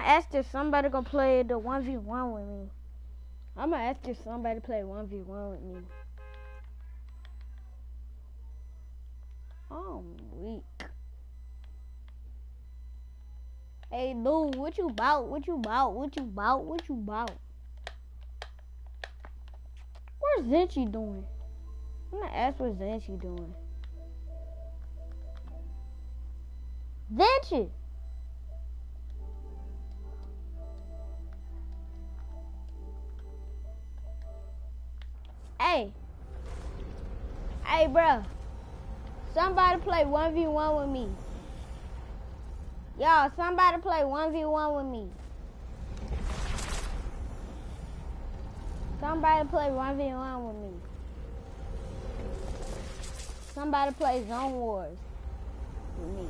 I'ma ask if somebody gonna play the 1v1 with me. I'ma ask if somebody play 1v1 with me. I'm weak. Hey, dude, what you bout? What you bout? What you bout? What you bout? Where's Zenchi doing? I'm gonna ask what Zenchi doing. Zenchi! Hey. Hey, bro. Somebody play 1v1 with me. Y'all, somebody play 1v1 with me. Somebody play 1v1 with me. Somebody play Zone Wars with me.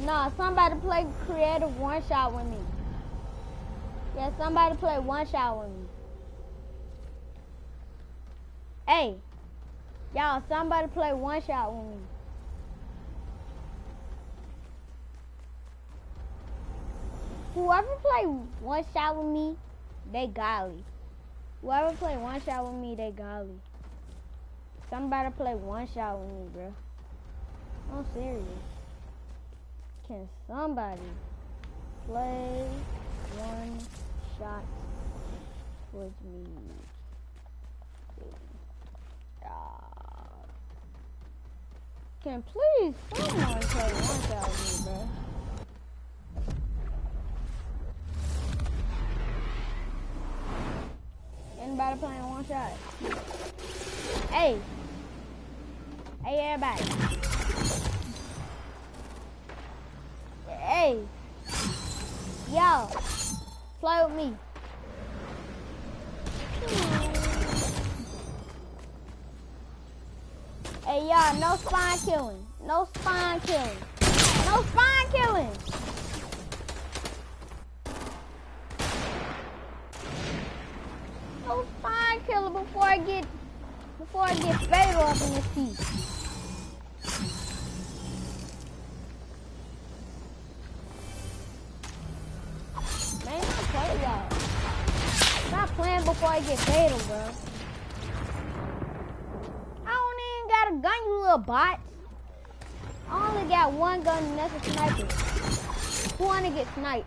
No, somebody play creative one shot with me. Yeah, somebody play one shot with me. Hey, y'all, somebody play one shot with me. Whoever play one shot with me, they godly. Whoever play one shot with me, they godly. Somebody play one shot with me, bro. I'm serious. Can somebody play one shot with me? Can please someone play one shot with me, bro? Anybody playing one shot? Hey. Hey, everybody. Hey. Yo. Play with me. Hey, y'all, no spine killing. No spine killing. No spine killing. No spine killing before I get before I get fatal up in this piece. I get fatal, bro. I don't even got a gun, you little bot. I only got one gun and that's a sniper. Who wanna get sniped?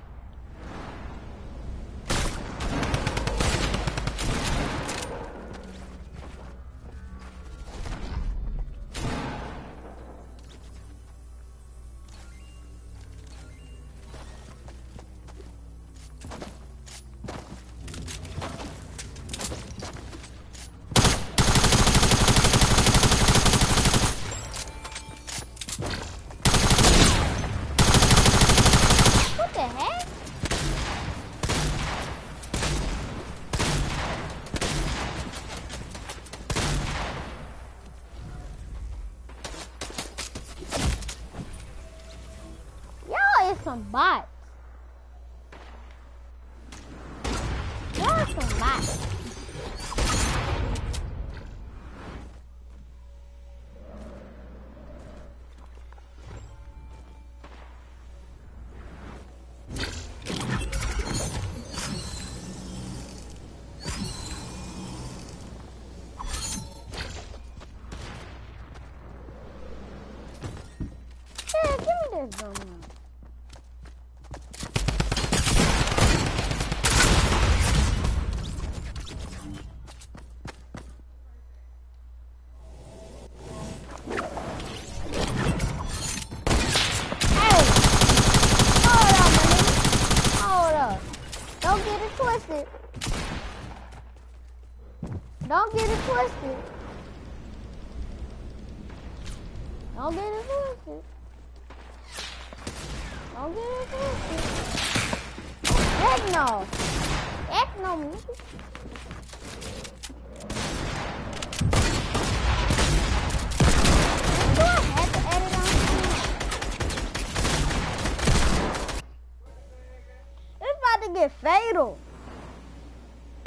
get fatal.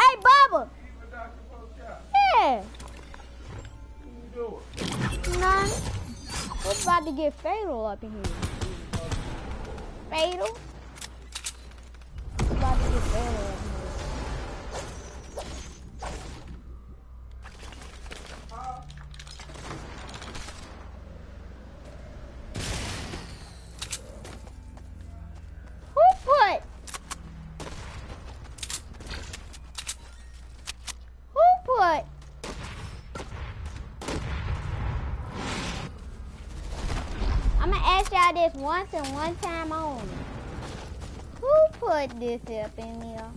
Hey, Bubba. Yeah. None. We're about to get fatal up in here. Fatal. We're about to get fatal and one time only. Who put this up in here?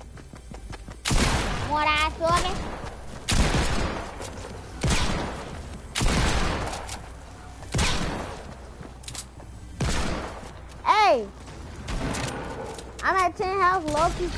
What I talking? Hey! I'm at 10 house Loki.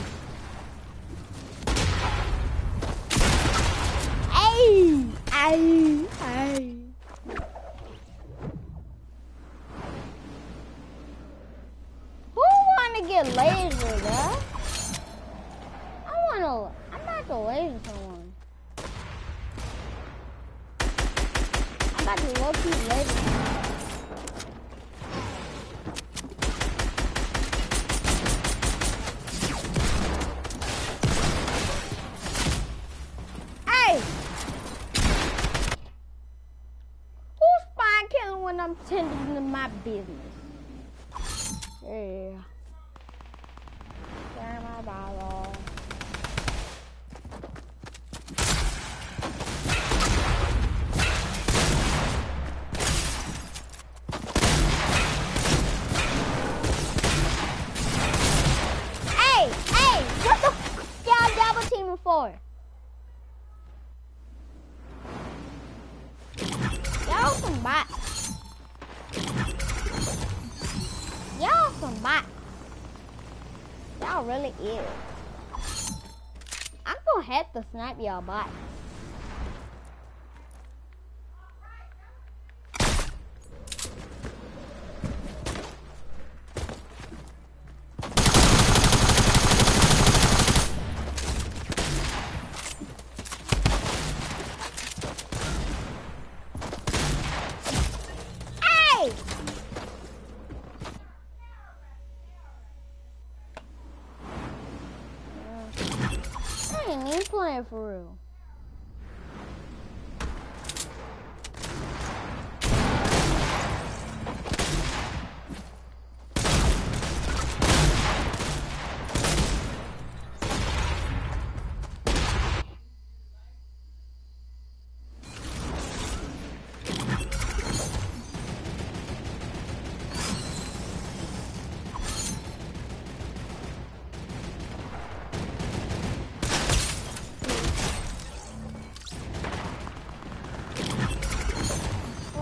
might be our bike.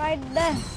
right there.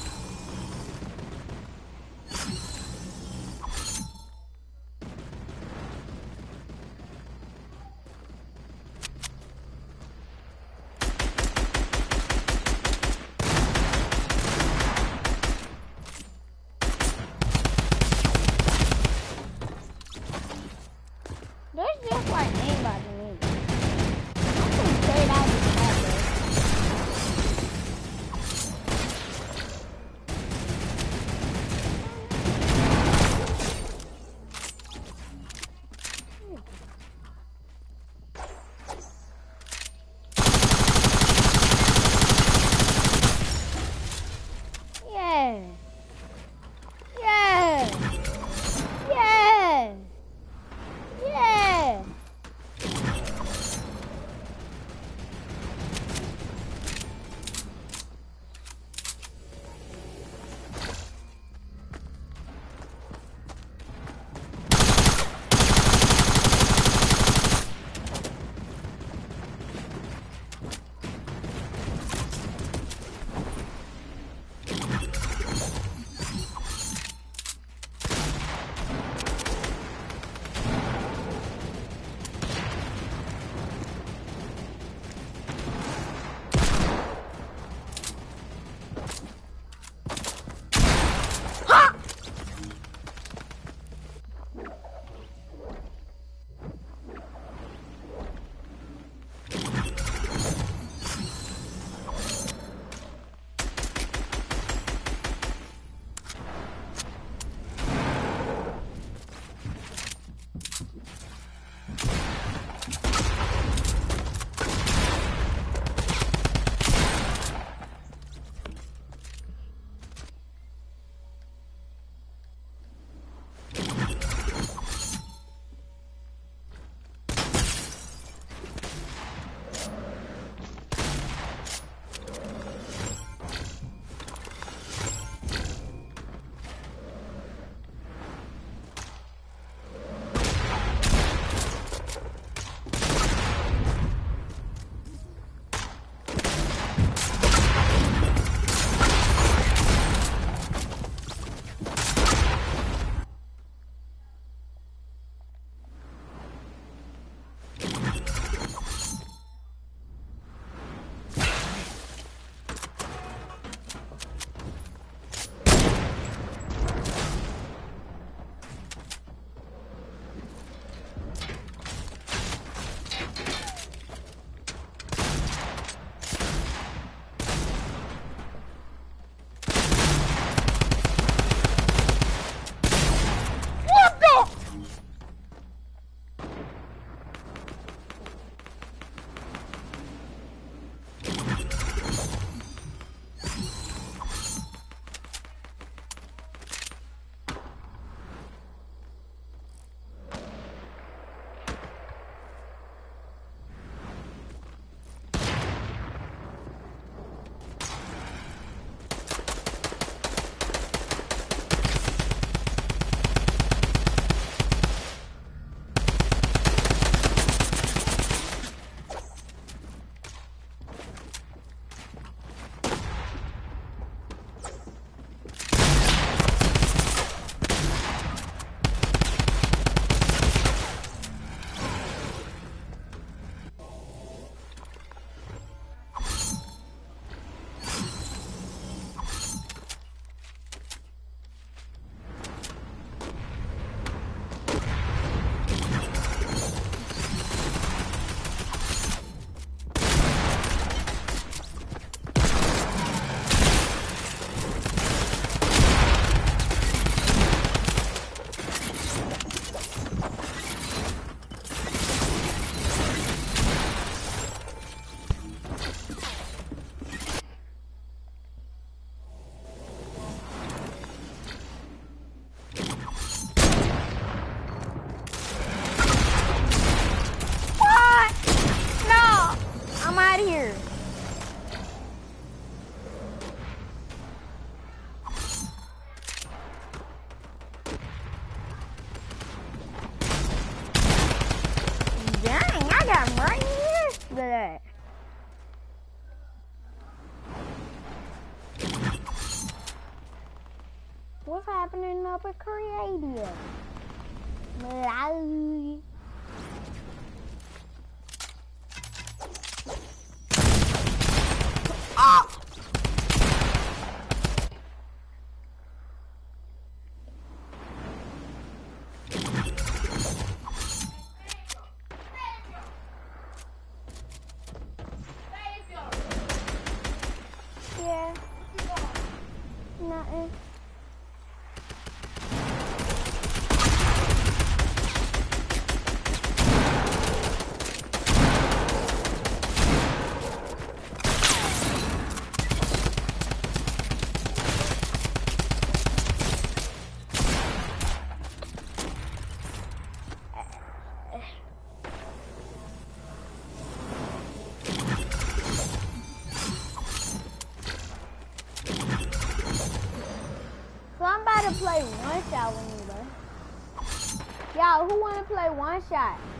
Who wanna play one shot?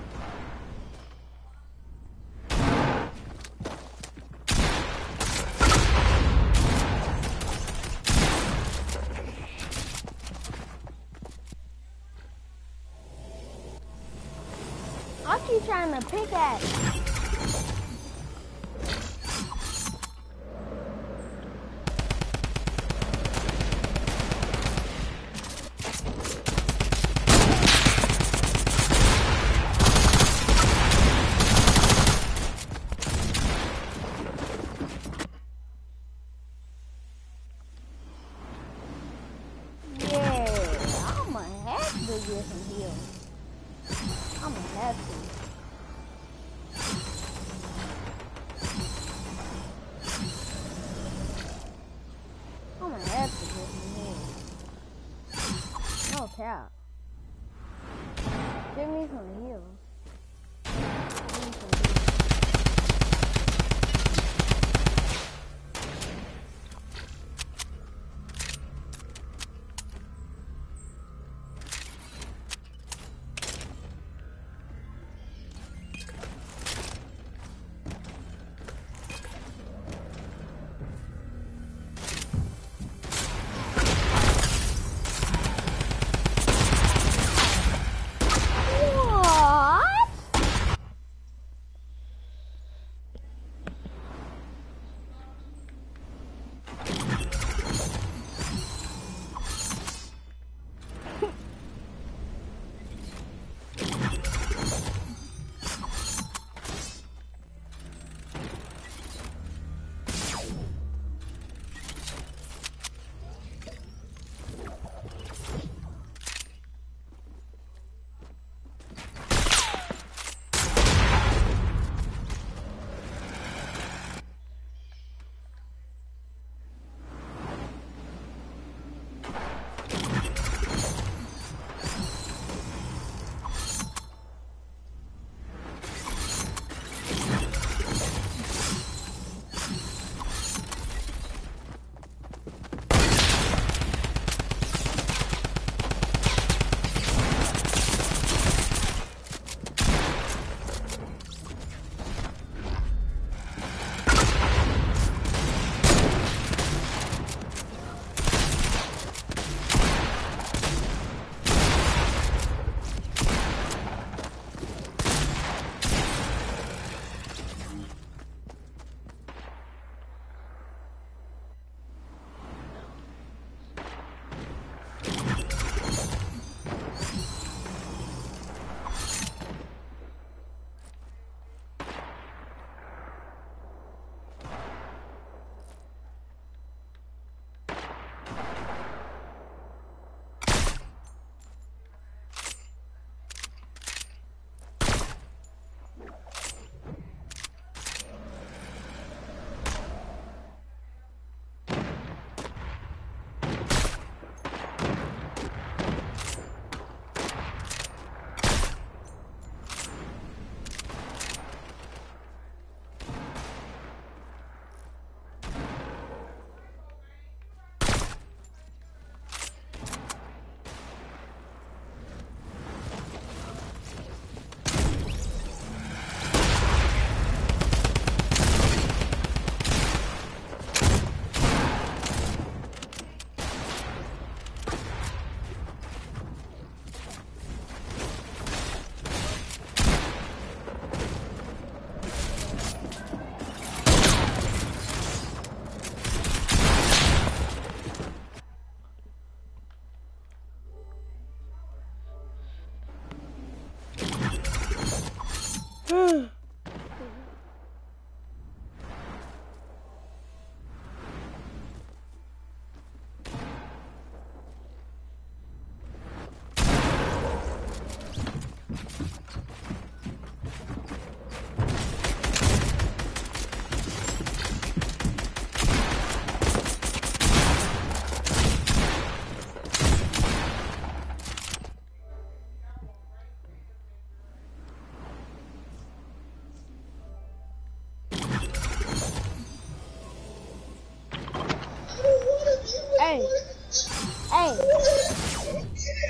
Hey.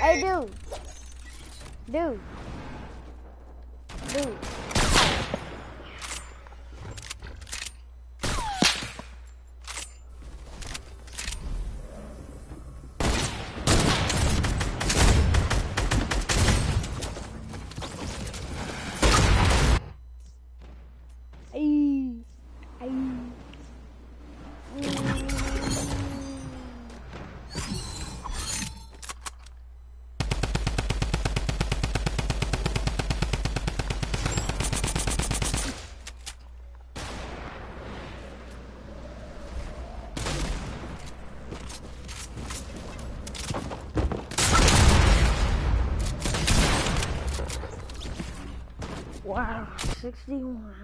Hey, dude. Dude. Dude. 61.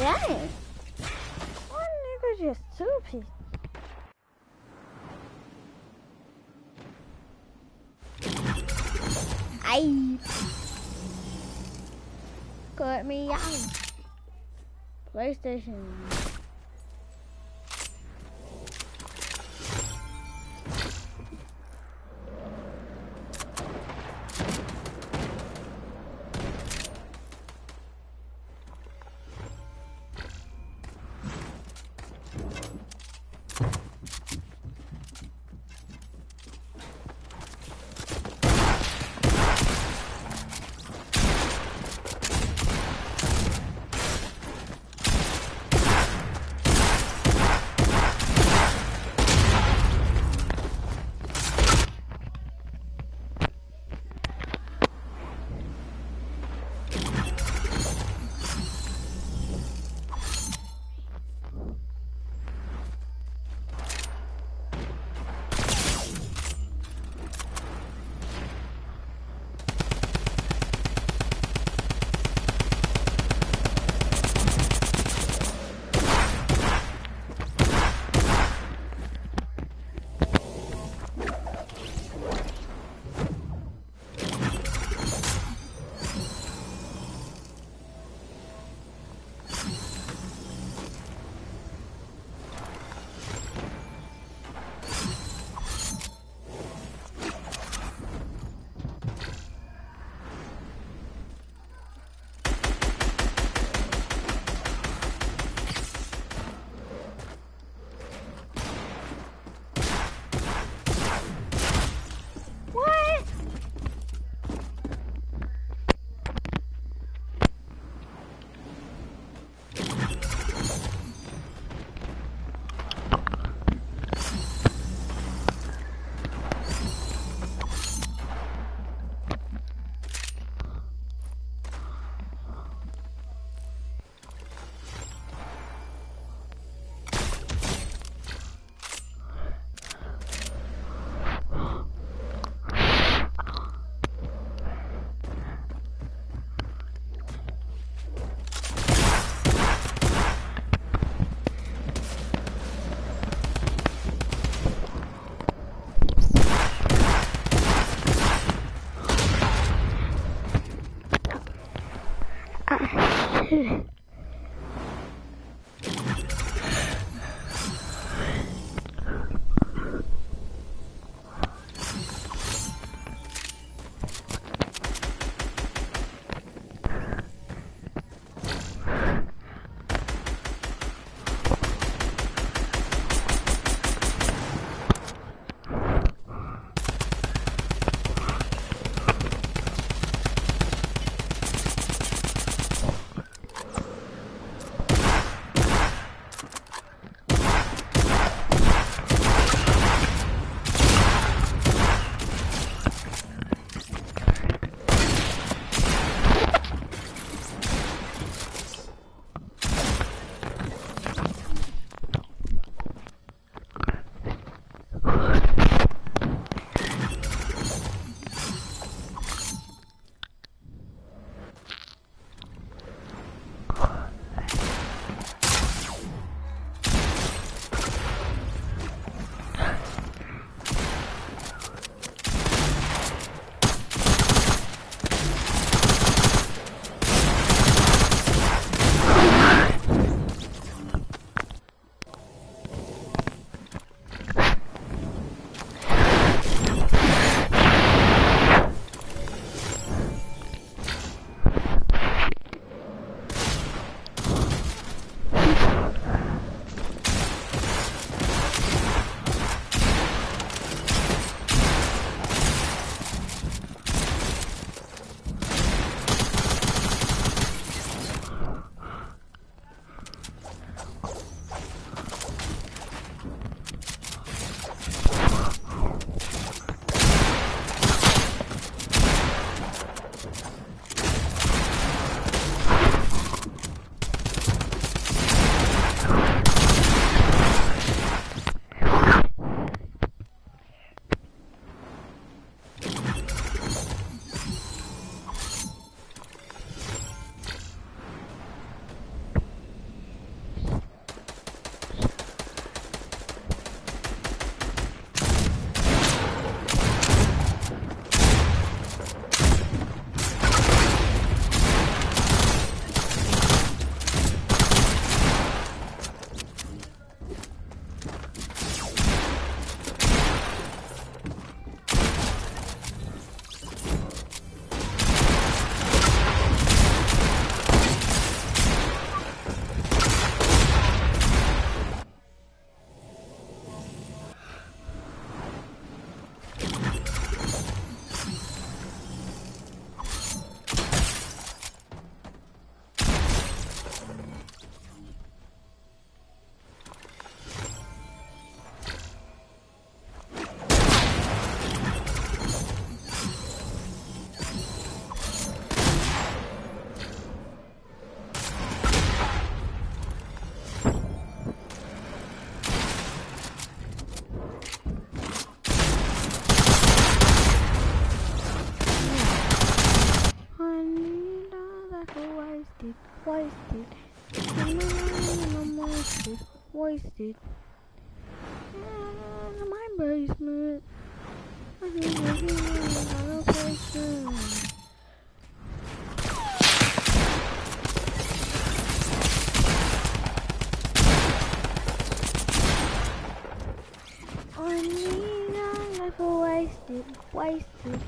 Dang. One nigga just two pieces. Ay. Cut me out. PlayStation. Wasted. Mm, in my basement. I to be in. I need a life wasted, wasted.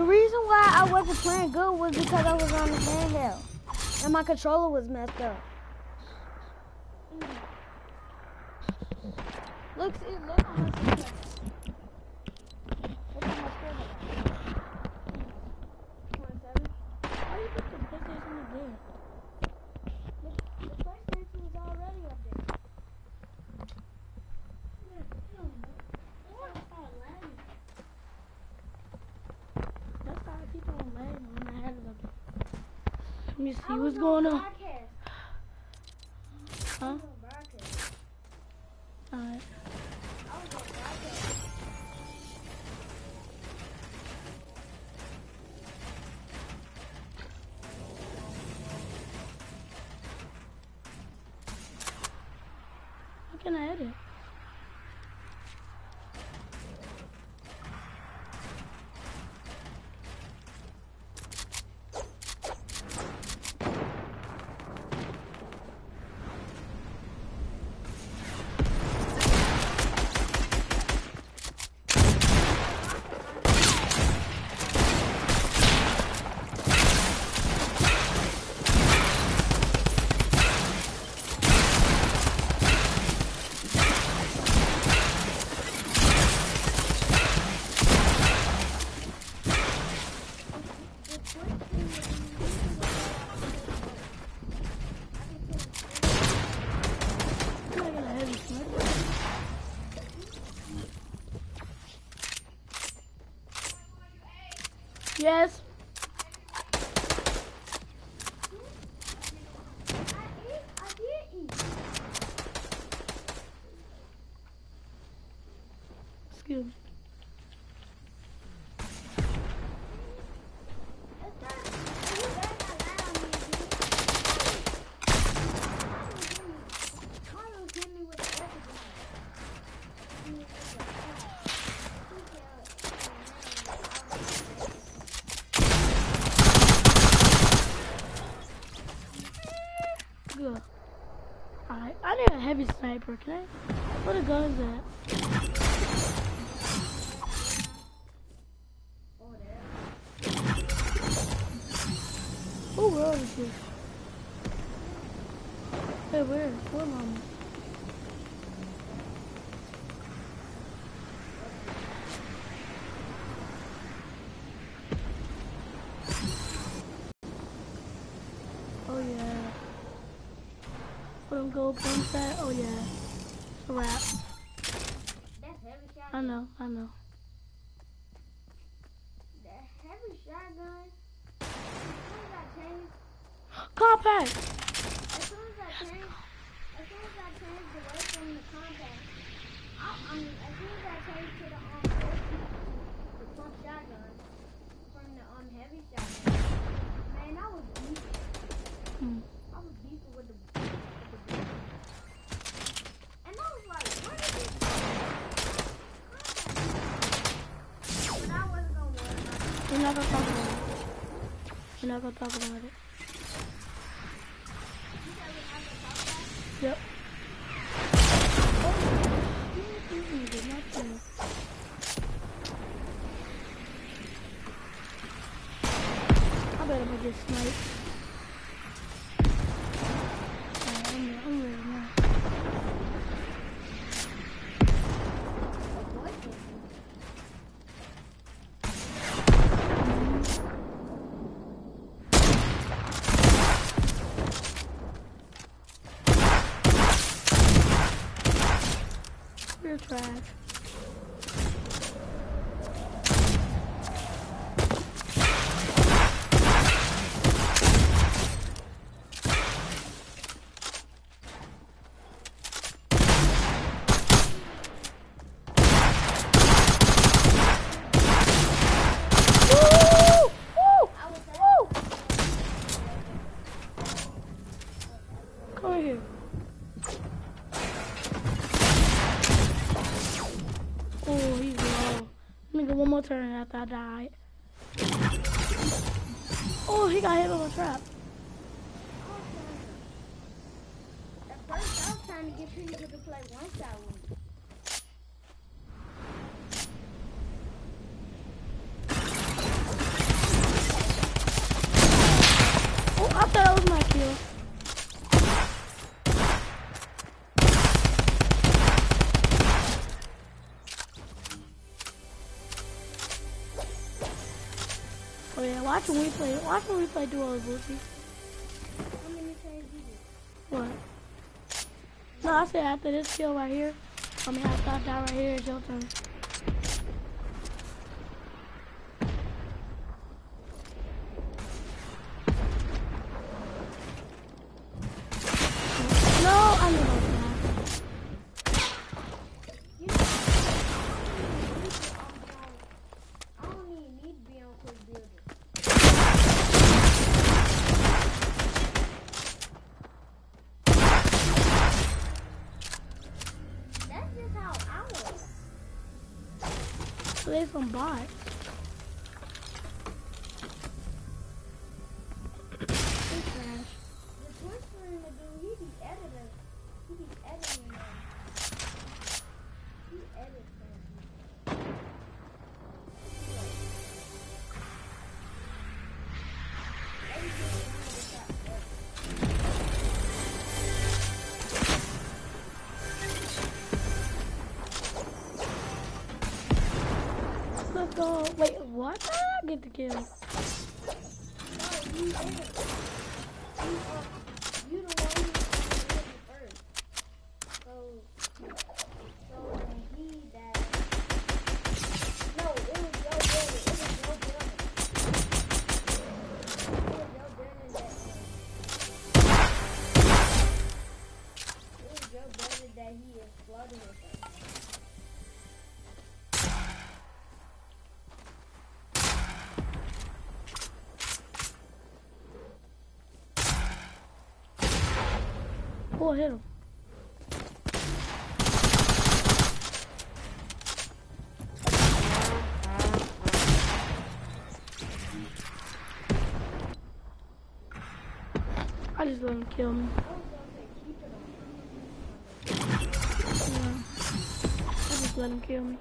Why I wasn't playing good was because I was on the handheld. And my controller was messed up. Look, see, look on my screen. Look on my screen. 27. Why do you think the PlayStation is there? Look, the PlayStation was already up there. That's how people are laying when I had it up there. See what's going on. Huh? Alright. How can I edit? Can I get a heavy sniper? Yes. Excuse me. Good. Alright, I need a heavy sniper, can I? Where the guns at? Who world is this? Hey, where? Where, mama? Oh yeah. Put gold pumps at? Oh yeah. Wrap. I know, I know. Heavy shotgun. Compact! as soon as I change, as soon as I change away from the compact, I, I mean, as soon as I change to the um the pump shotgun from the um heavy shotgun, man, I was beefing. Hmm. I was beefing with the with the beef. And I was like, where is this compact? But I wasn't gonna worry We're not gonna talk about it. We're talk about it. You said we're not gonna it? Yep. I bet I'm gonna get sniped. Alright, I'm, I'm ready now. You're trash. Woo! Woo! Woo! Come here. Oh, he's low. Turn after I die. Oh, he got hit with a trap. Watch when we play. Watch when we play duos, How many times you do? What? No, I said after this kill right here. I mean, I die right here, it's your turn. Some bots. Get the kill. On. Yeah. I just let him kill me.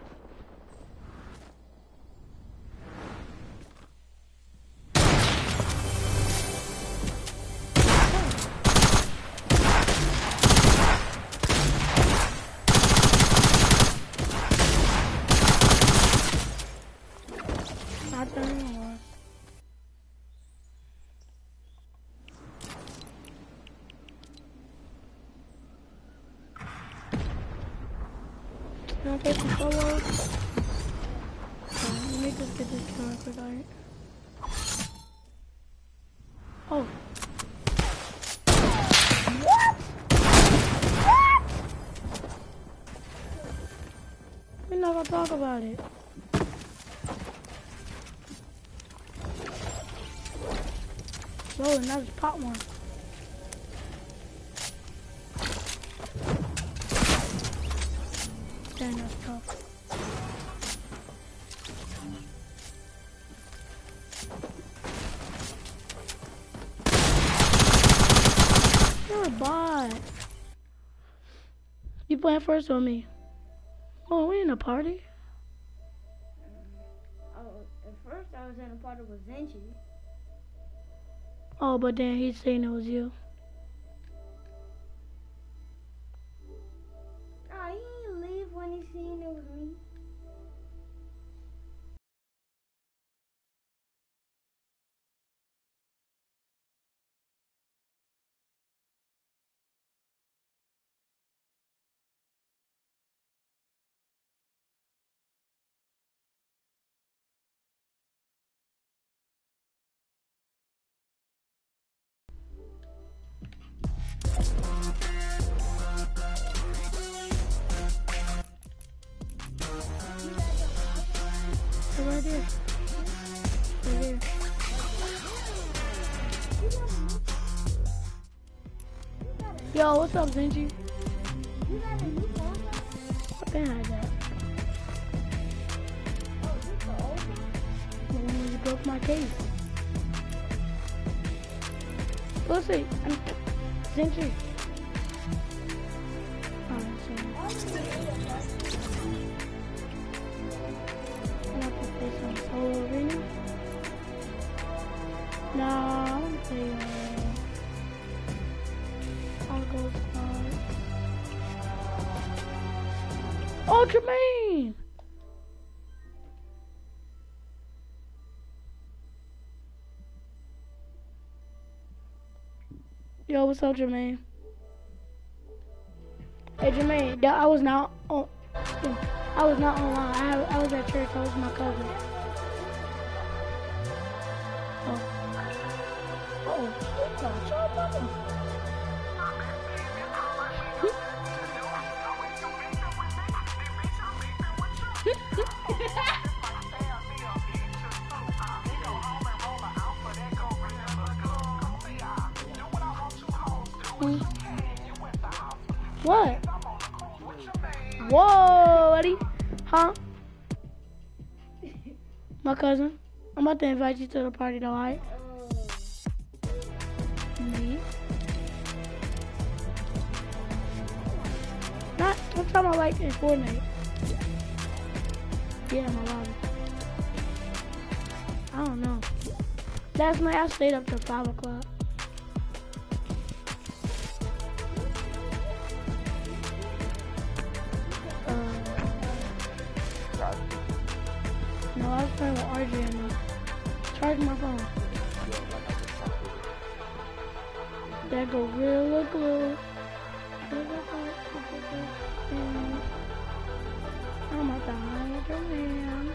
Talk about it. Oh, just pop one. Dang, that's tough. You're a bot. You playing first on me? Oh, we in a party? Oh, at first I was in a party with Zenchi. Oh, but then he's saying it was you. Oh, he didn't leave when he seen it was me. Yo, what's up, Zenji? You got a new phone? I been had that. Oh, this the old one? The one when you broke my case. Let's. I'm Zenji. What's up, Jermaine? Hey, Jermaine, I was not on. I was not online. I, I was at church. I was with my cousin. Oh. Oh. What? Whoa, Eddie. Huh? My cousin. I'm about to invite you to the party though, alright? Me? Not, I'm talking about like in Fortnite. Yeah, my lobby. I don't know. Last night I stayed up till 5 o'clock. That go real glue. I'm a dinosaur man.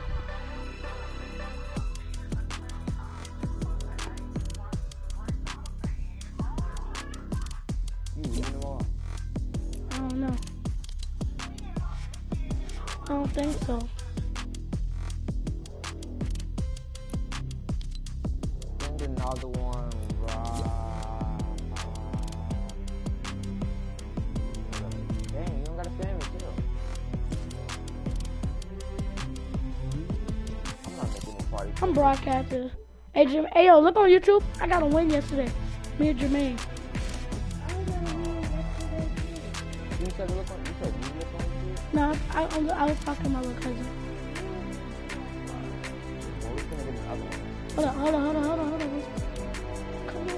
I don't know. I don't think so. Party. Hey, Jim. Hey, yo, look on YouTube. I got a win yesterday. Me and Jermaine. You. You said you look on YouTube. No, I, I, I was talking to my little cousin. Hold on, hold on, hold on, hold on, hold on. Come on.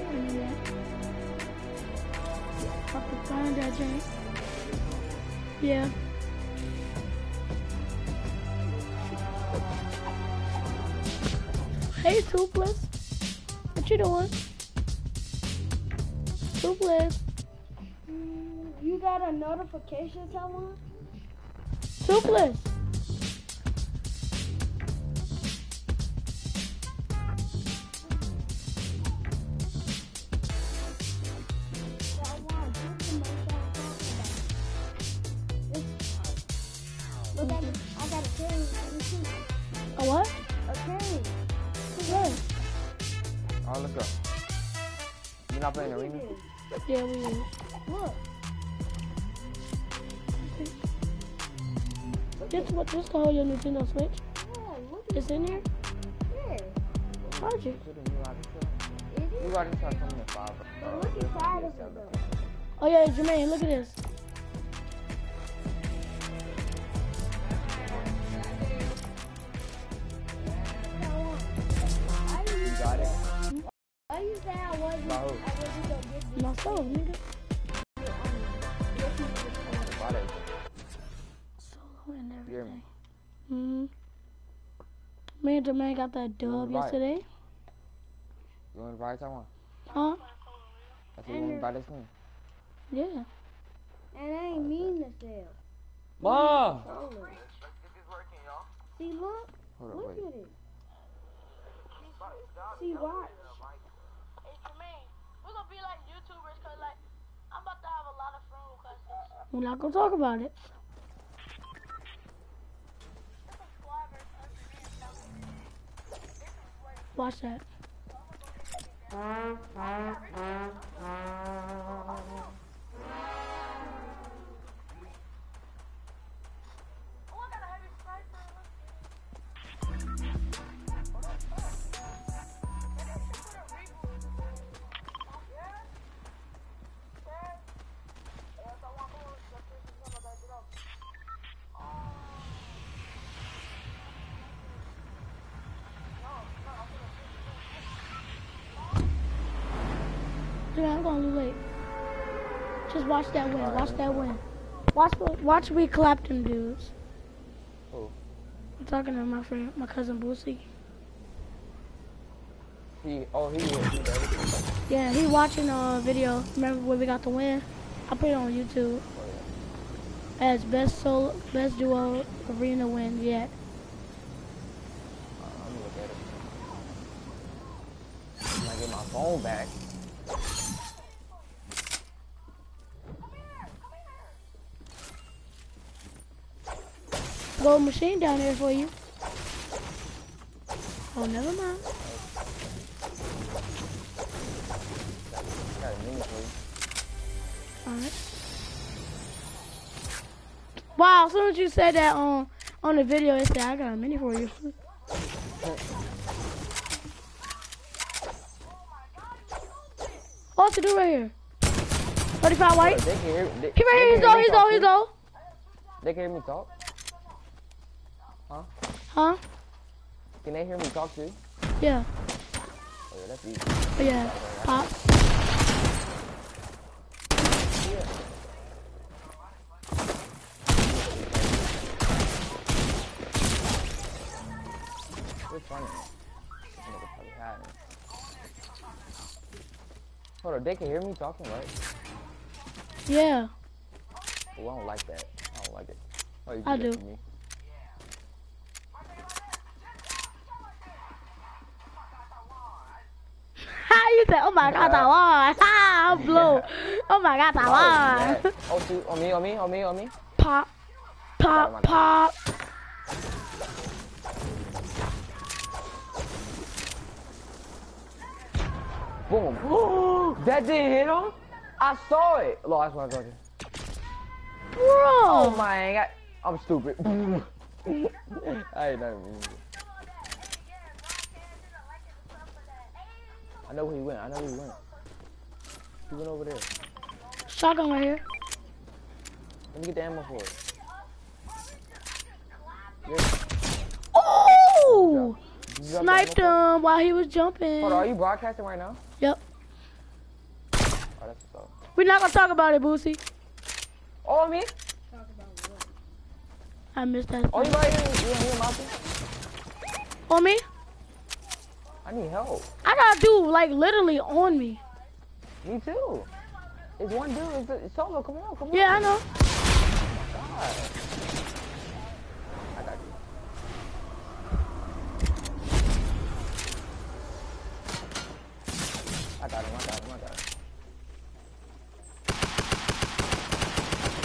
I can find that, Jane. Yeah. Got a notification, someone? Toothless. A what? Okay. What? Oh, let's go. You're not playing arena? Yeah, we is. Just what? Just to hold your Nintendo Switch. Yeah, look It's in here. here. Charge it. Is it? You already start coming at five. Look inside of it, Oh yeah, Jermaine, look at this. You got it. Why you say I wasn't, I who? wasn't gonna get these Myself, nigga. And Jermaine got that dub Right. yesterday. You want to buy someone? Huh? I said you want to buy this thing. Yeah. And I ain't mean to sell. Mom! Solar. See, look. Hold Look wait. at it. See, watch. Hey Jermaine, we're gonna be like YouTubers cause like I'm about to have a lot of friend requests. We're not gonna talk about it. This is Fly versus Jermaine. This is what Watch that. Watch that win. Watch that win. Watch, watch we clap them dudes. Who? I'm talking to my friend, my cousin Boosie. He, oh, he is. He does. Yeah, he watching a video. Remember when we got the win? I put it on YouTube as best solo, best duo arena win yet. Uh, let me look at it. When I get my phone back. Gold machine down there for you. Oh, never mind. Mini for you. Alright. Wow, as soon as you said that on on the video, it said I got a mini for you. Oh, What's to do right here? 35 white. They can hear, they, He right here, he's low, he's low, he's low. They can hear me talk. Huh? Can they hear me talk too? Yeah. Oh yeah, that's easy. Oh, yeah. Pop. We're funny. This nigga. Hold on, they can hear me talking, right? Yeah. Oh, I don't like that. I don't like it. Oh, you I do. You said, oh my god, I won. Ha, I'm blue. Oh my god, Oh, I won. oh, shoot. On me, on me, on me, on me. Pop. Pop, pop. Boom. that didn't hit him? I saw it. Look, that's what I got you. Oh my god. I'm stupid. I ain't nothing. I know where he went. I know where he went. He went over there. Shotgun right here. Let me get the ammo for it. Oh! Did you drop the Sniped him while he was jumping. Hold on, are you broadcasting right now? Yep. Oh, that's what's up. We're not gonna talk about it, Boosie. Oh, me? I missed that. Oh, you right here? You in here, Mountain? On me? I need help. I got dude like literally on me. Me too. It's one dude. It's, it's solo. Come on, come on. Yeah, I know. Oh God. I got you. I got him, I got him, I got him.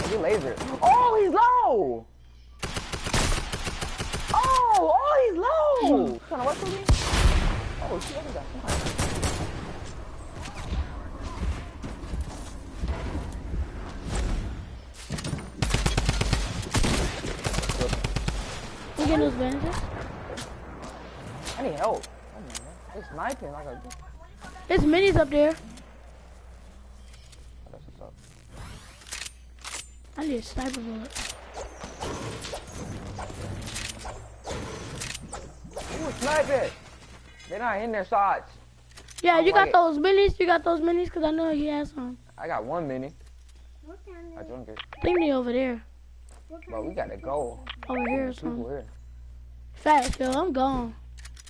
Oh, you laser. Oh, he's low! Oh, oh, he's low! Trying to work for me? Oh, shit, I got somebody. You getting those bandages? I need help. Oh, man. It's sniping like a... There's minis up there. That's what's up. I need a sniper bullet. Ooh, sniping! They're not hitting their shots. Yeah, I you got it. those minis. You got those minis because I know he has some. I got one mini. I drunk it. I think they over there. But we gotta go. Over here or There's people something. here. Fast, yo, I'm gone.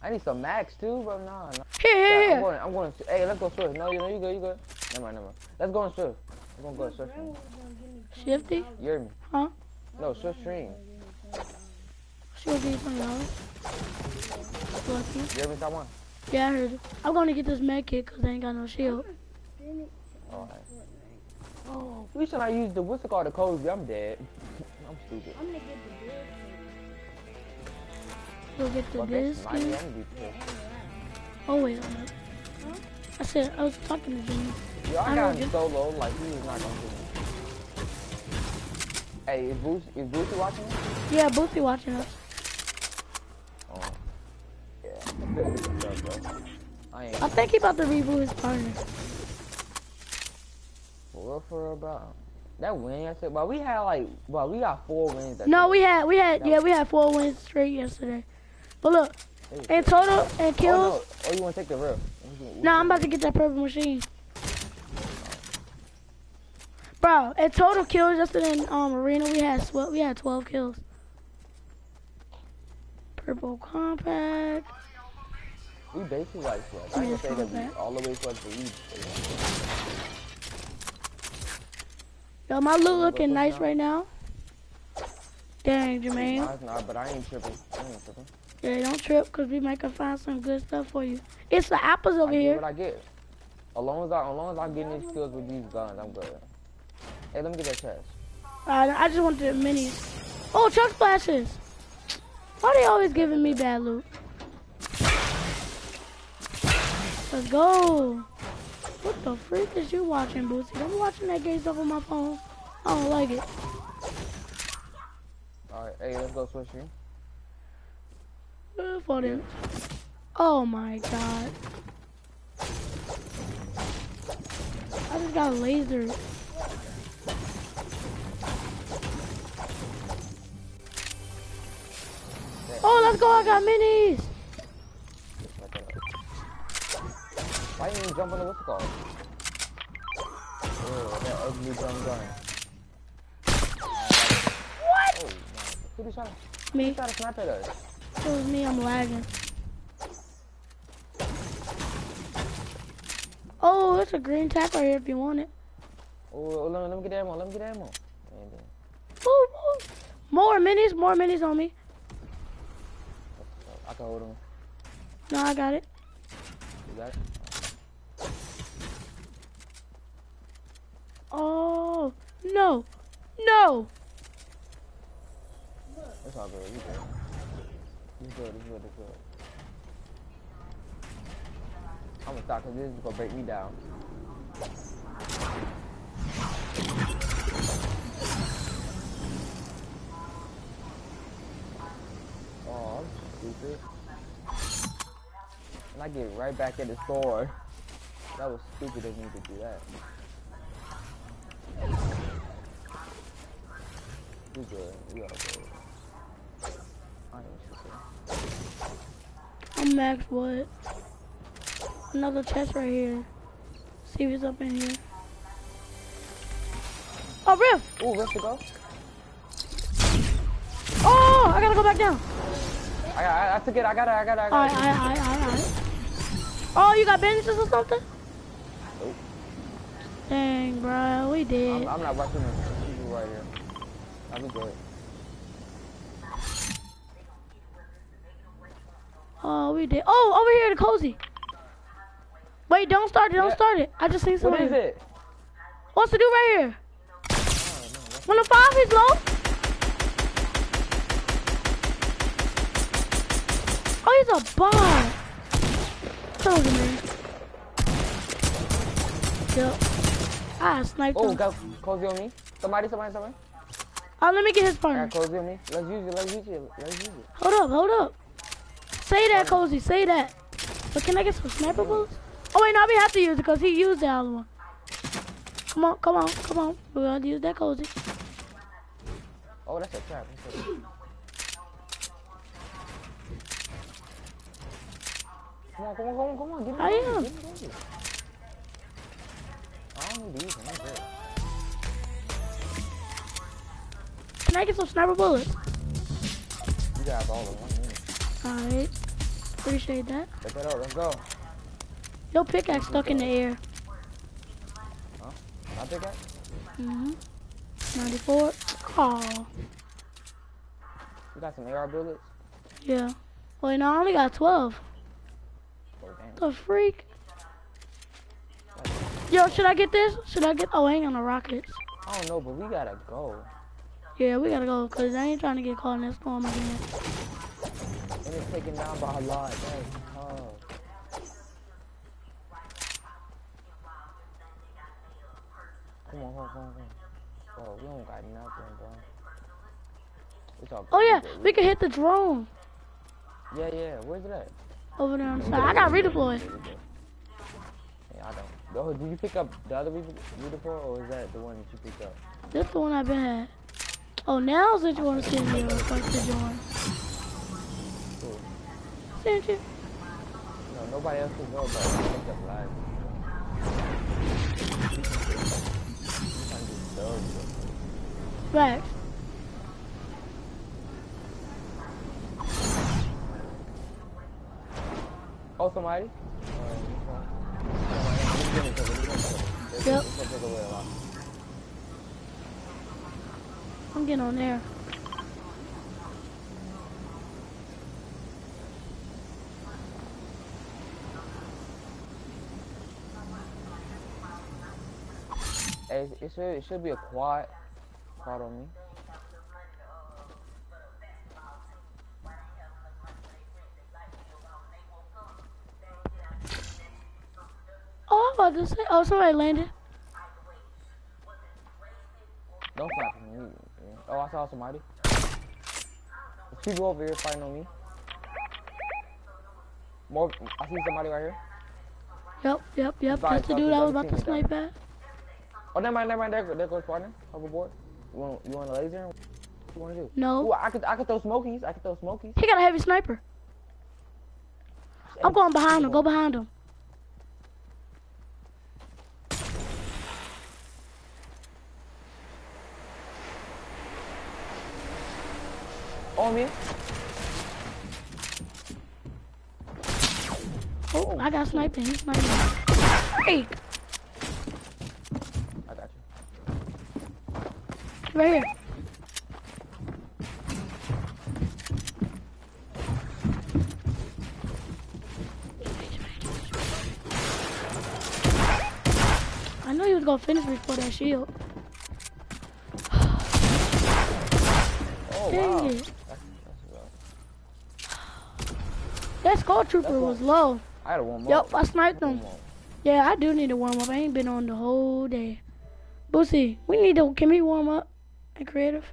I need some max too, bro. Nah, nah. Here, here, I'm going. I'm going. Hey, let's go swift. No, you know you good. You good. Never mind. Never mind. Let's go on swift. We're gonna go swift. Shifty. You hear me? Huh? No, swift stream. Shifty, twenty dollars. Lucky. You hear me? Top one. Yeah, I heard it. I'm gonna get this med kit because I ain't got no shield. All right. Oh, we should not use the what's it called the code. I'm dead. I'm stupid. Go get the Fuck that disc. sniping, I'm gonna be pissed. Oh wait, up. I said I was talking to Jimmy. Yo, I I got him you. solo. Like he is not gonna do me. Hey, is Boost is Boosie watching? this? Yeah, Boosie watching us. Oh. Yeah. What's up, bro? I I think he about to reboot his partner. for real for real about that win yesterday. But we had like, well, we got four wins. No, we had we had yeah we had four wins straight yesterday. But look, in total and Oh, kills. no. oh, you want to take the real? No, I'm about to get that purple machine. Bro, in total kills yesterday in um arena we had we had 12 kills. Purple compact. We basically like sweat. I gonna say that we all the way sweat for each. Yo, my loot looking nice right now. Dang, Jermaine. Mine's not, but I ain't tripping. I ain't tripping. Yeah, don't trip, cause we might can find some good stuff for you. It's the apples over I here. what I get. As long as I, as long as I'm getting these skills with these guns, I'm good. Hey, let me get that chest. Uh, I just want the minis. Oh, chug splashes. Why are they always giving me bad loot? Let's go. What the freak is you watching, Boosie? I'm watching that gay stuff on my phone. I don't like it. Alright, hey, let's go switch you. Uh. Oh my god. I just got a laser. Oh, let's go. I got minis. Why. Why you jump on the what's it called? Oh, that ugly gun gun. What? Oh. Who? Who Me. sniper at us? It was me. I'm lagging. Oh, it's a green tap right here if you want it. Oh, oh, let me, let me get that ammo. Let me get that ammo. Woo, woo. More minis. More minis on me. I can hold him. No, I got it. You got it? Oh, no. No. It's all good. You good. It's good. It's good. I'm gonna stop because this is gonna break me down. Oh, I'm stupid. And I get right back in the store. That was stupid of me to do that. We good. We all good. I. I'm Max what? Another chest right here. See if it's up in here. Oh, Riff! Ooh, Rift to go. Oh, I gotta go back down. I, I, I took it. I got it. I got it. I got Alright, it. alright, alright, alright. Oh, you got bandages or something? Nope. Dang, bro, we did. I'm, I'm not rushing this. This is right here. Be good. Oh, we did. Oh, over here, the cozy. Wait, don't start it, don't Yeah. start it. I just seen What somebody. is it? What's to do right here? Oh, no, One of five is low. Oh, he's a bot. Told man. Yep. I sniped Oh, him. got cozy on me. Somebody, somebody, somebody. Oh, let me get his partner. got cozy on me. Let's use it. Let's use it. Let's use it. Hold up, hold up. Say that, Cozy, say that. But can I get some sniper bullets? Oh, wait, no, we have to use it because he used the other one. Come on, come on, come on. We're going to use that, Cozy. Oh, that's a trap. That's a trap. Come on, come on, come on, come on. Give me I am. Give me the I don't need to use them. I'm good. Can I get some sniper bullets? You guys all in one. Alright. Appreciate that. Get that up. Let's go. Pickaxe stuck in the air. I pick that. Mm-hmm. 94. Oh, You got some AR bullets? yeah. Wait, no, I only got 12. Oh. The freak? Yo, should I get this? Should I get? Oh, I ain't on the rockets. I don't know, but we gotta go. Yeah, we gotta go, cause I ain't trying to get caught in that storm again. It's taken down by a lot. That's tough. Come on, come on, come on. Bro, we don't got nothing, bro. It's all Oh yeah, we can hit the drone Yeah, yeah. Where's it at? over there on the side. I got redeploy. Yeah, I don't. Oh, did you pick up the other re- redeploy, or is that the one that you picked up? This the one I've been had. Oh, now's that you want to send me to join. Cool. Send you. No, nobody else can go, but I picked up live. You trying to get dubs, Back. Oh, Oh, somebody? Yep. I'm getting on there. Hey, it should, it should be a quad. Quad on me. Oh, I was about to say. Oh, somebody landed. Don't fly from me. yeah. Oh, I saw somebody. There's people over here fighting on me. More, I see somebody right here. Yep, yep, yep. That's the dude I was about to sorry. snipe at. Oh, never mind, never mind. There, there goes partner. Hoverboard. You want, you want a laser? What you want to do? Ooh, No. I could, I could throw smokies. I could throw smokies. He got a heavy sniper. I'm going behind him. Go behind him. On me. Oh, I got sniped and he sniped me. Freak! I got you. Right here. I know he was gonna finish before that shield. Oh, Dang wow. it. That's, that's. That skull trooper That's was low. I gotta warm Yup, up. I sniped him. Yeah, I do need to warm up. I ain't been on the whole day. Boosie, we need to. Can we warm up and creative?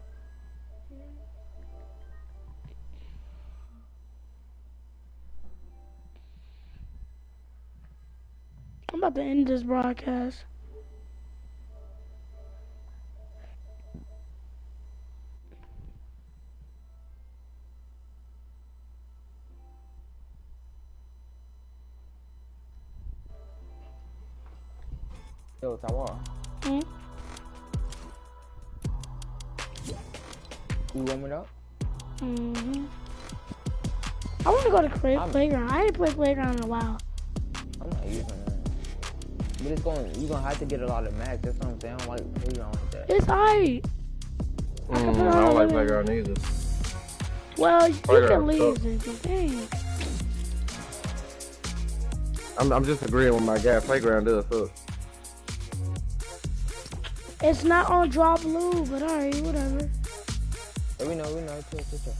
I'm about to end this broadcast. Yo, Taiwan. Hmm? You warming up? Mm-hmm. I want to go to play- I'm- playground. I haven't played playground in a while. I'm not using that. But it's going, you're gonna have to get a lot of max. That's what I'm saying. I don't like playground like that. It's alright. I Mm, put I don't like living- playground either. Well, you can leave sucks. it. but Dang. I'm, I'm just agreeing with my guy. Playground does suck. It's not on draw blue, but alright, whatever. Yeah, we know, we know. Chill, chill, chill.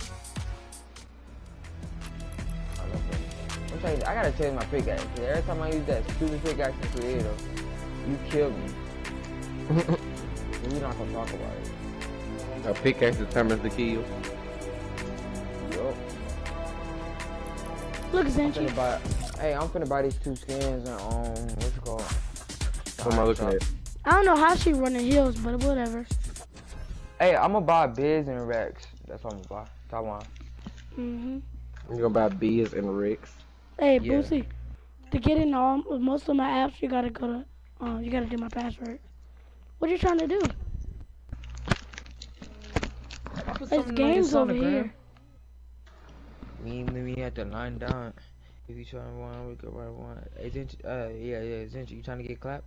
I love that. I'm telling you, I gotta change my pickaxe. 'cause Every time I use that stupid pickaxe in creative, you kill me. We're not gonna talk about it. A pickaxe determines the kill. Yup. Look, I'm Zenchi. buy. Hey, I'm finna buy these two skins and um, what's it called? What am I looking at? I don't know how she running heels, but whatever. Hey, I'm gonna buy Biz and Rex. That's what I'm gonna buy. Taiwan. hmm You're gonna buy Biz and Rex. Hey, Yeah. Boosie. To get in all most of my apps, you gotta go to. Uh, you gotta do my password. What you trying to do? There's games over here. Me, me, me at the line down. If you trying to one, we could run one. Hey, Zinch, uh, yeah, yeah, Zinch, you trying to get clapped?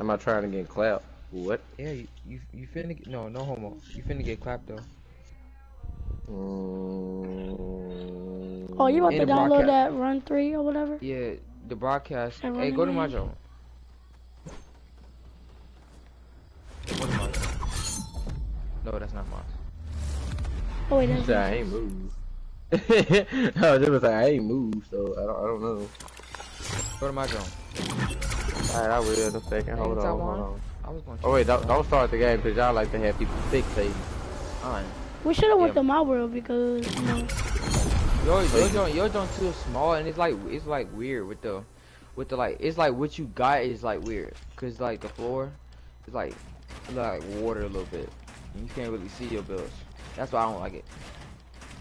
I'm not trying to get clapped. What? Yeah, you, you, you finna get, no, no homo. You finna get clapped though. Mm, Oh, you about In to download broadcast. that Run 3 or whatever? Yeah, the broadcast. Hey, Hey, go to my Ronnie. zone. Go to my zone. No, that's not mine. Oh, wait, You that's said I ain't moved. I was just gonna I ain't moved, so I don't, I don't know. Go to my zone. Alright, I will in a second. Hold on, hold on. I was going Oh wait, don't, don't start the game because y'all like to have people fixated. Alright. We should have went to my world because, you know. Your your joint your joint too small and it's like it's like weird with the with the like it's like what you got is like weird cause like the floor is like like water a little bit and you can't really see your bills. That's why I don't like it.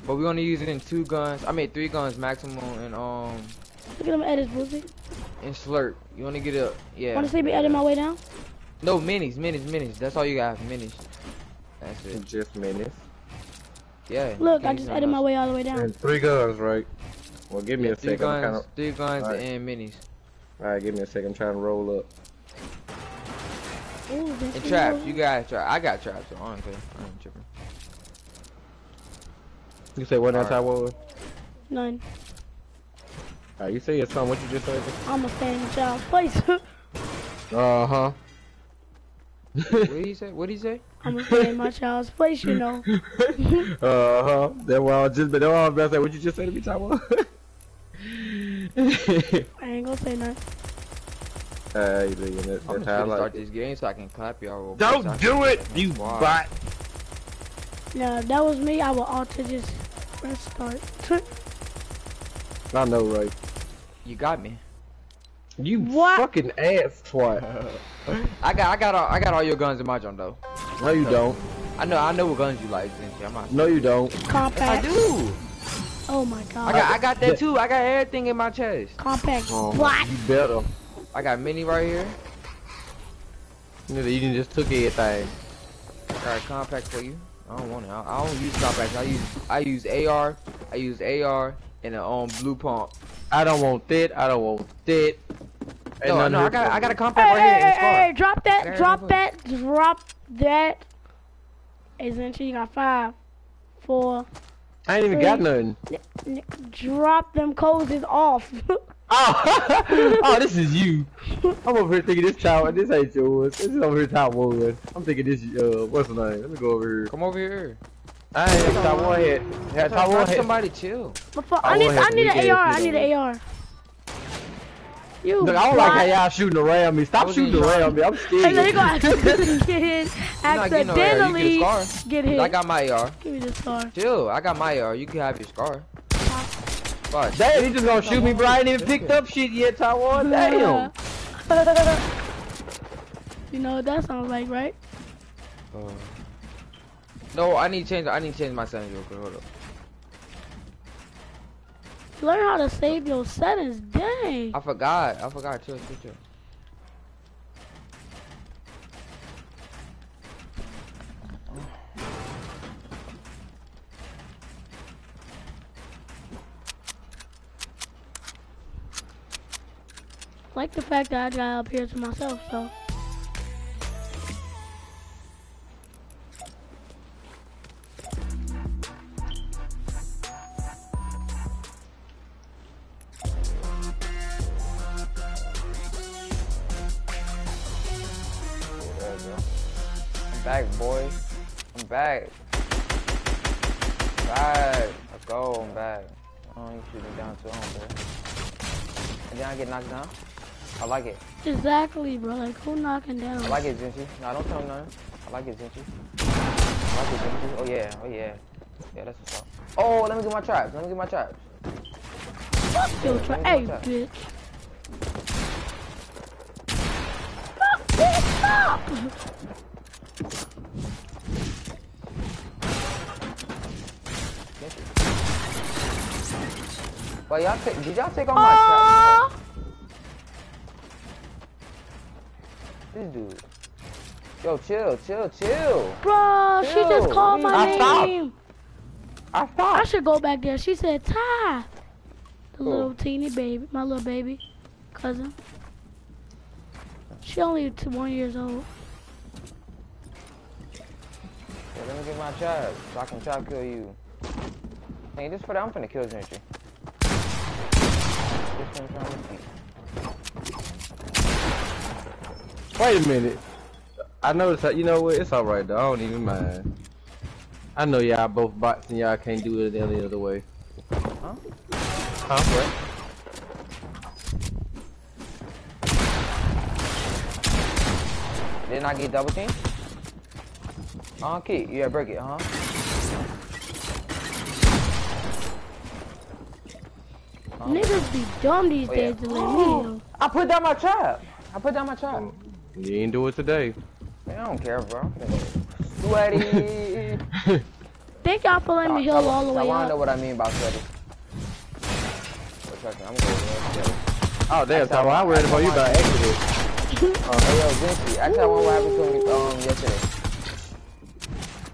But we're gonna use it in two guns. I mean three guns maximum and um Look at them edits, Boosie. and slurp. You wanna get up. yeah. Want to see me edit my way down? No minis, minis, minis. That's all you got. Minis. That's it. Just minutes. Yeah. Look, I just use edited my way all the way down. And three guns, right? Well, give me a three second. I'm guns, kinda... three guns Alright. and minis. All right, give me a second. I'm trying to roll up. Ooh, And traps, you got traps. I got traps, so I don't care. I ain't tripping. You say what that Alright. was? None. Uh, you say your son. What you just said? I'm a fan of child's place. Uh huh. what did he say? What did he say? I'm a fan in my child's place, you know. uh huh. That's why I was just. That's why I was about to say. What you just said to me, Taiwan? I ain't gonna say nothing. uh, you thinking that, I'm that's just how I gonna like start it. this game so I can clap y'all. Don't so do it, you Wow. bot. Now, if that was me, I would auto just press start. I know, right? You got me. You What? fucking ass twat. I got, I got, all, I got all your guns in my jump though. No, you don't. I know, I know what guns you like. Zinchi. I'm not. No, you don't. Compact. I do. Oh my god. I god. got, I got that too. I got everything in my chest. Compact. Oh, What? you better. I got mini right here. Nigga, you done just took everything. I got a compact for you. I don't want it. I, I don't use compacts. I use, I use AR. I use AR and a um blue pump. I don't want that. I don't want that. Ain't No, no, I got, I got a me. compact Hey, right here hey, hey, hey, drop that, Okay, drop no that, drop that. Hey, Zenchi, you got five, four. I ain't even got nothing. N- drop them cozies off. Oh, oh, this is you. I'm over here thinking this child, this ain't yours. This is over here top one. I'm thinking this, uh, what's the name? Let me go over here. Come over here. I ain't top one head. Yeah, top one Let head. somebody chill. I I need, I need an AR. I need an. AR. You. Look, I don't like how y'all shooting around me. Stop shooting around me. I'm Hey, now you scared. gonna accidentally get hit. You're not getting. You get a scar. get hit. I got my AR. Give me the scar. Chill. I got my AR. You can have your scar. But Damn, he just gonna shoot me, bro. I ain't even picked up shit yet, Taiwan. Damn. you know what that sounds like, right? Uh, no, I need to change. I need to change my settings real quick. Hold up. Learn how to save your settings. Dang. I forgot. I forgot. Chill, chill, chill. like the fact that I got up here to myself, so. Back, boy. I'm back. Back. Let's go. I'm back. Oh, you shooting down too, huh, boy? And then I get knocked down. I like it. Exactly, bro. Like, who knocking down? I like it, Zinchi. No, don't tell me nothing. I like it, Zinchi. I like it, Zinchi. Oh yeah. Oh yeah. Yeah, that's what's up. Oh, let me get my traps. Let me get my traps. Yo, try. Let me Hey, watch bitch. Stop, bitch, stop! But y'all take. Did y'all take all my traps? Oh, This dude. Yo, chill, chill, chill. bro, she just called my I name. I I stopped. should go back there. She said, Ty. The Who? little teeny baby, my little baby cousin. She only two, one years old. Let me get my trap so I can trap kill you. Hey, this for the, I'm finna kill Gentry. This one trying to. Wait a minute. I noticed that, you know what? It's alright though. I don't even mind. I know y'all both bots and y'all can't do it any other way. Huh? Huh? What? Didn't I get double team? Uh, key. Yeah, break it, huh? Uh, Niggas be dumb these Oh, yeah. days to let me know. I put down my trap. I put down my trap. You ain't do it today. Man, I don't care, bro. Sweaty. Thank y'all for letting me heal all the way I know up. what I mean by sweaty. But trust me, I'm going to oh damn, Taiwan, I worried about you by accident. Uh, hey yo, Zinchi, I tell one what happened to me um yesterday.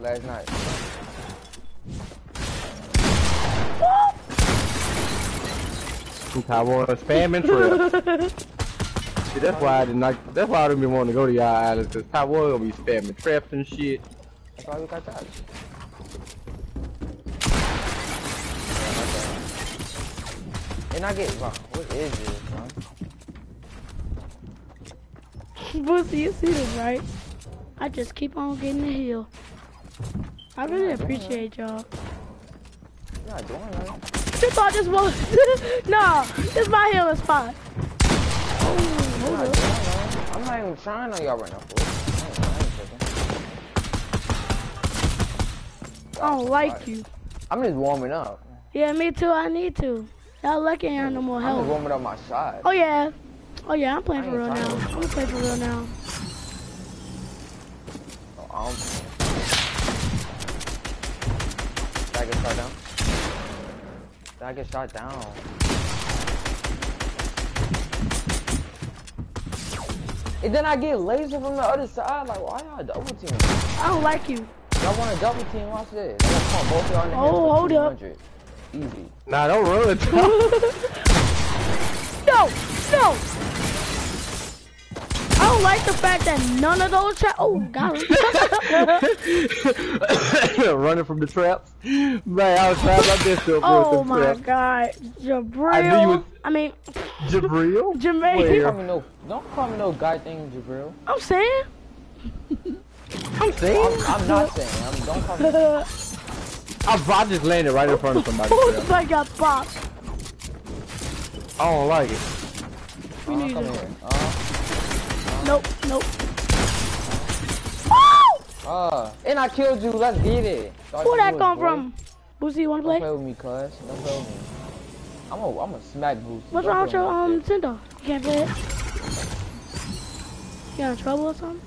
Last night. from Taiwan, spamming traps. See, that's why I didn't like. That's why I didn't be wanting to go to y'all islands, cause Taiwan gonna be spamming traps and shit. That's why we got that. And I get, bro, what is this, bro? Boosie, you see this, right? I just keep on getting the heal. I really appreciate y'all. You're not doing nothing. You thought this was... no, this my healing spot. Oh, hold up. nothing. I'm not even trying on y'all right now, fool. I ain't- I ain't tripping. I don't like you. I'm just warming up. Yeah, me too. I need to. Y'all lucky I ain't no more I'm just help. warming up my shot. Oh yeah. Oh yeah, I'm playing for real now. I'm gonna for real now. Oh, shot down? Did I get shot down? And then I get laser from the other side. Like, why y'all double team? I don't like you. Y'all want to double team? Watch this. I'm gonna both y'all in the Oh, hold up. Easy. Nah, don't run. No, no. I don't like the fact that none of those tra- Oh, got it. Running from the traps. Man, I was trying my best to avoid oh my traps. god, Jabril. I knew you was- I mean, Jabril? Jermaine. Don't call me no. Don't call me no guy thing, Jabril. I'm saying. I'm saying. I'm, I'm not saying. I'm, don't call me. I, I just landed right in front of somebody. Oh, this I got popped. I don't like it. Uh, We need come it. here. Uh, Nope, nope. Woo! uh, and I killed you. Let's get it. Thought Where that come boy. from? Boosie, you wanna Don't play? play with me, cuz. Don't play with me. I'm a, I'm a smack boost. What's wrong with your um Nintendo? You can't play it? You got in trouble or something?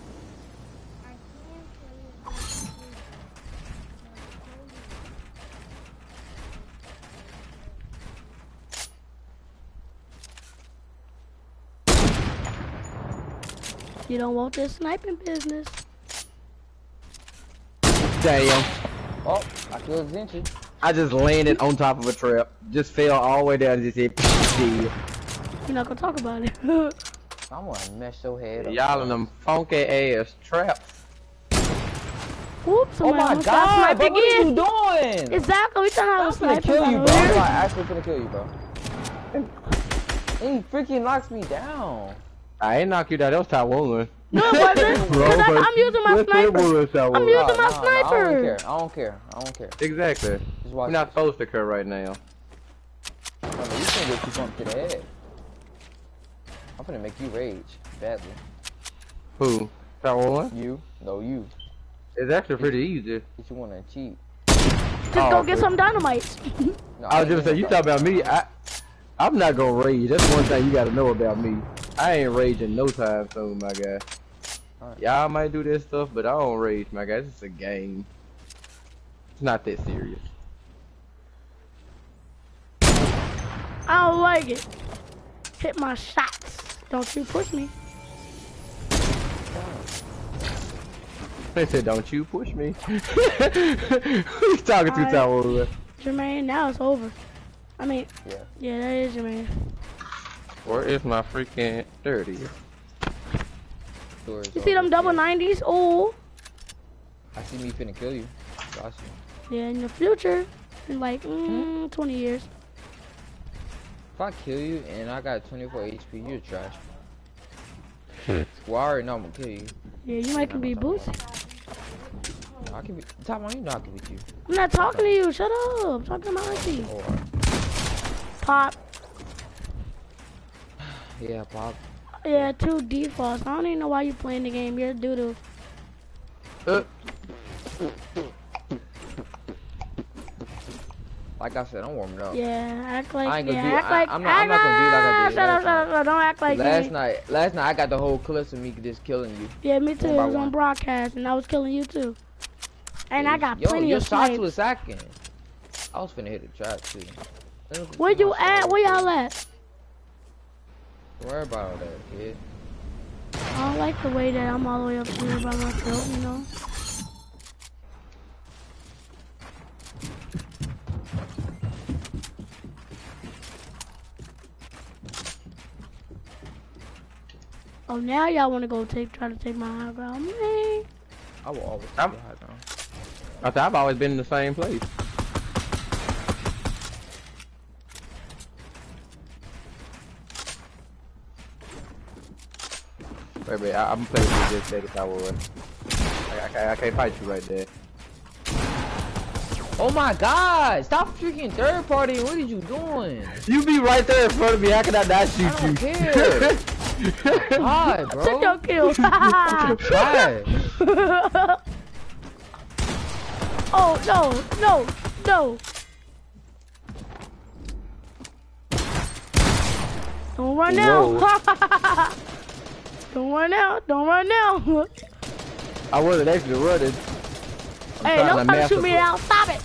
You don't want this sniping business. Damn. Oh, I killed Zenchi. I just landed on top of a trap. Just fell all the way down and just hit. You're not gonna talk about it. I'm gonna mess your head up. Y'all in them funky ass traps. Whoops, Oh my almost got god, sniped but what are you again. doing? Exactly, we trying to have I'm gonna kill you, bro. I'm like, actually gonna kill you, bro. And he freaking knocks me down. I ain't knock you down. That was Taiwan. No, it wasn't. Bro, 'cause I, I'm using my Yes, sniper. I'm using Nah, my nah, nah, I don't care. I don't care. I don't care. Exactly. Just You're not supposed to care right now. Oh, no, you can't get you bumped to the head. I'm gonna make you rage badly. Who? Taiwan? You? No, you. It's actually pretty easy. If you wanna cheat. Just Oh, go get okay. some dynamite. No, I was just saying, you talk about me. I, I'm not gonna rage. That's one thing you gotta know about me. I ain't raging no time soon, my guy. Alright. Y'all might do this stuff, but I don't rage, my guy. It's just a game. It's not that serious. I don't like it. Hit my shots. Don't you push me. They said, "Don't you push me." Who you talking to, Alright. Taiwan? Jermaine, now it's over. I mean, Yeah. yeah, that is Jermaine. Where is my freaking dirty? Doors You see them double here. 90s? Oh, I see me finna kill you. Got you. yeah, in the future, in like mm, 20 years. If I kill you and I got 24 HP, you're trash. well, I already know I'm gonna kill you. Yeah, you might can be boosted. I can be. Top one, you know I can beat you. I'm not talking to you. Shut up. I'm talking to my auntie. Pop. Yeah, pop. Yeah, two defaults. I don't even know why you playing the game. You're doo doo. Uh, Like I said, I'm warming up. Yeah, act like. I ain't gonna yeah, do- act I- like. I'm not- I'm not gonna do like I did Shut up, shut up, shut up. Don't act like. last ain't- night, last night I got the whole clips of me just killing you. Yeah, me too. One It was on broadcast, and I was killing you too. And I got Yo, plenty your of shots snipes. was sacking. I was finna hit the trap too. Where you at? Where y'all at? Worry about that, kid. I don't like the way that I'm all the way up here by myself, you know? Oh, now y'all want to go take try to take my high ground. Me. I will always take I'm, high ground. I I've always been in the same place. Wait, wait, I, I'm playing with you this day if I. I, I, can't- fight you right there. Oh my god! Stop freaking third party. What are you doing? You be right there in front of me. How can I not shoot I don't you? care. Why, bro? Took your kill. Why? oh no, no, no. Don't run now. Don't run now. Don't run now. I wasn't actually running. I'm hey, don't try to shoot me now. Stop it.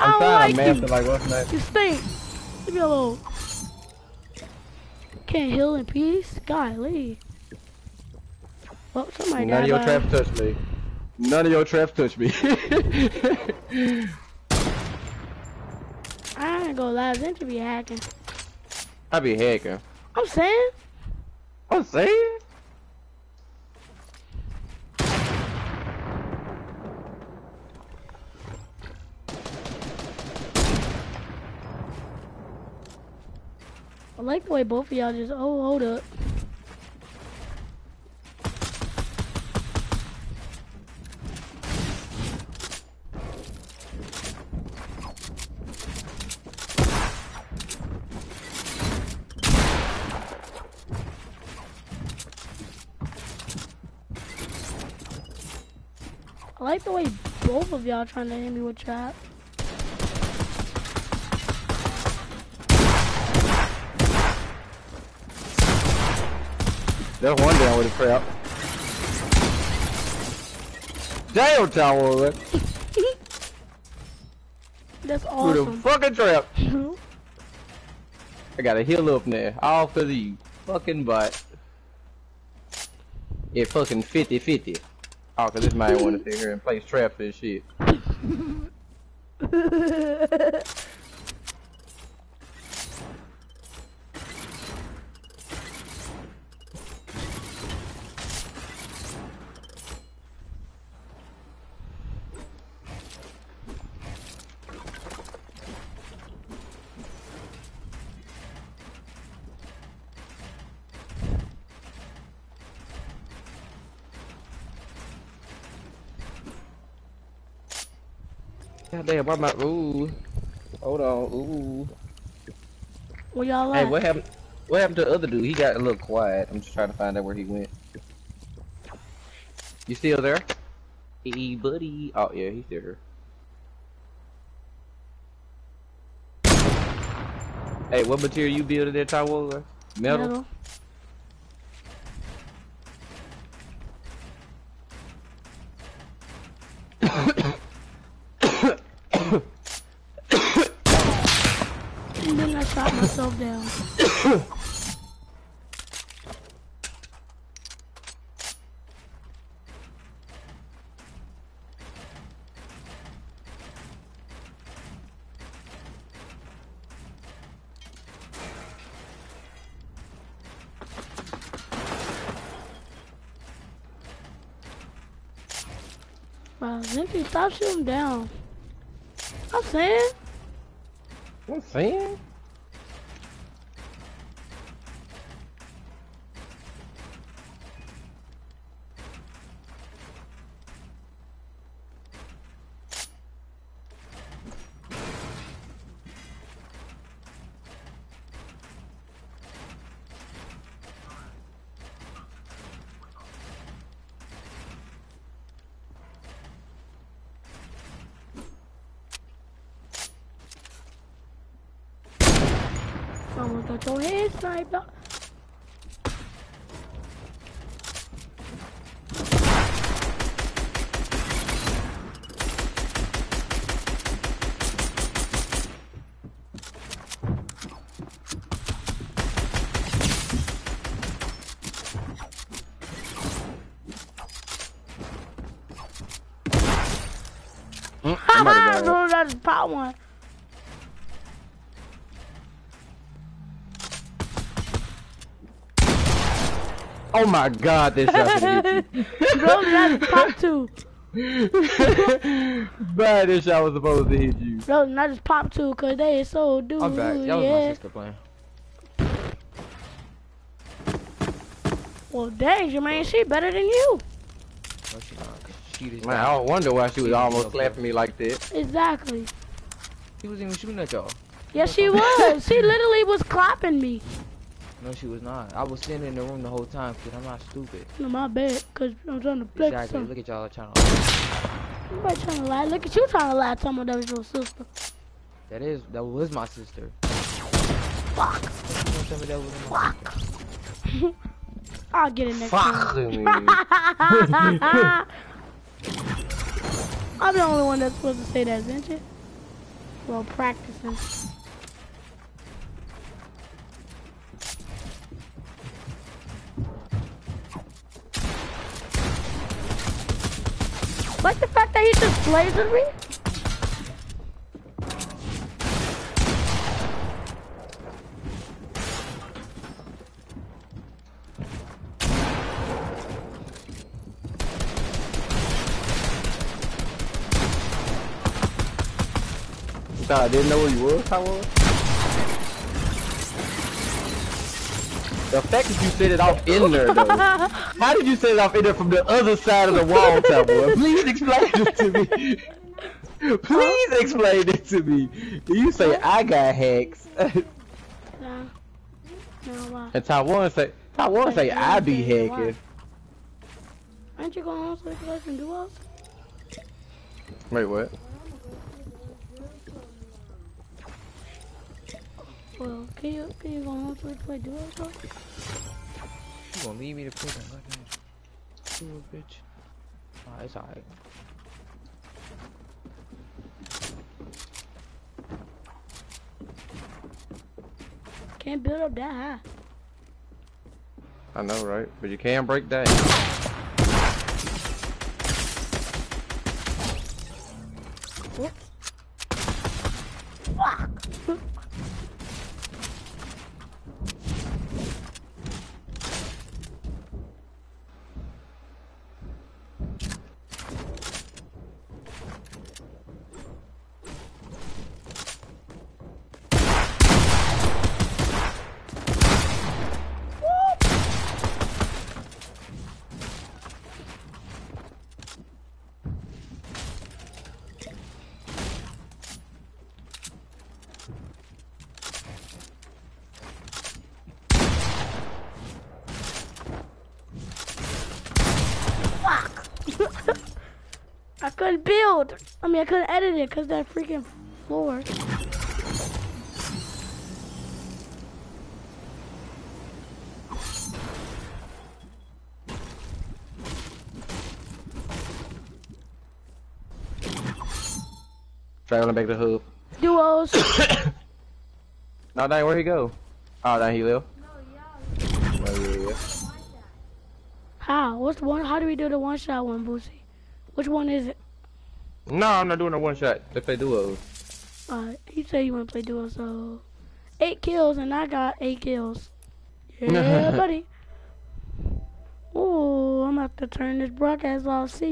I I'm don't trying like to you. like what's that? You stink. Leave me alone. Can't heal in peace. Golly. Well, somebody None of your traps touch me. None of your traps touch me. I ain't gonna lie, to be hacking. I be hacking. I'm saying. Oh, I'm saying. I like the way both of y'all just. Oh, hold up. Like the way both of y'all trying to hit me with trap. There's one down with a trap. Damn, Tower. That's With a awesome. fucking trap. I got a heal up now. All for the fucking butt. It fucking 50 50. Oh, cause this man wanna sit here and place traps and shit. God damn, why my ooh. Hold on, ooh. Where y'all Hey, what happened? What happened to the other dude? He got a little quiet. I'm just trying to find out where he went. You still there? Hey, buddy. Oh yeah, he's still here. Hey, what material you building there, Taiwan? Metal? Metal. and then I shot myself down. Wow, Zinky, stop shooting down. I'm saying. I'm saying. Someone got your head sniped up. Mm, Ha somebody ha! died. No, that's pot one. Oh my god, this shot gonna hit Bro, that's pop two. you. Bad, this shot was supposed to hit you. Bro, not just pop two, cause they is so dude. I'm back. That was my yeah. sister playing. Well, dang, Jermaine, she better than you. No, she not. 'cause She Man, I don't wonder why she was almost slapping me like that. Exactly. She wasn't even shooting at y'all. Yes, she was. she literally was clapping me. No, she was not. I was sitting in the room the whole time, kid. I'm not stupid. No, my bad, cause I'm trying to flex Exactly. something. Look at y'all trying. Nobody trying to lie. Look at you trying to lie. Tell me that was your sister. That is. That was my sister. Fuck. You don't tell me that wasn't my sister. I'll get it next time. Fuck me. I'm the only one that's supposed to say that, isn't you? Well, practicing. Like the fact that he just with me? I didn't know where you was, I was? The fact that you set it off in there, though. How did you set it off in there from the other side of the wall, Tabo? Please explain it to me. Please explain it to me. You say I got hacks. No. No, why? and Taiwan say, Taiwan say I be hacking. Aren't you going home so you can listen to us? Wait, what? Well, can you, can you go home so we can play duos though? You gonna leave me to play that goddamn stupid bitch? Nah, it's alright. Can't build up that high. I know, right? But you can break that. Fuck! I couldn't build. I mean, I couldn't edit it because that freaking floor. Traveling back to hub. Duos. No, dang, where'd he go? Oh, dang, he left. Oh, yeah, yeah. How? What's the one? How do we do the one shot one, Boosie? Which one is it? No, I'm not doing a one shot. They play duos. Uh, he said you want to play duo, so eight kills, and I got eight kills. Yeah, buddy. Oh, I'm about to turn this broadcast off. See.